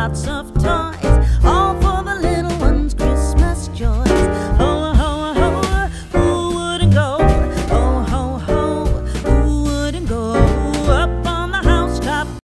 lots of time.